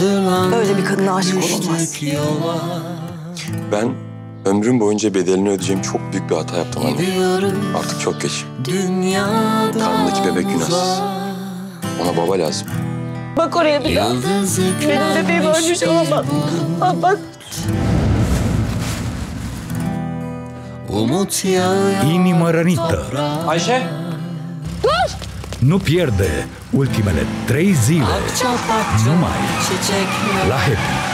Hazırlan Öyle bir kadına aşık olunmaz. Ben ömrüm boyunca bedelini ödeyeceğim çok büyük bir hata yaptım anne. Artık çok geç. Karnındaki bebek günahsız. Ona baba lazım. Bak oraya bir daha. Benim bebeğim ölmüş olamaz. Aa, bak Umut yağıyor Inima Ranita Ayşe. Nu pierde ultimele 3 zile. Numai la Happy.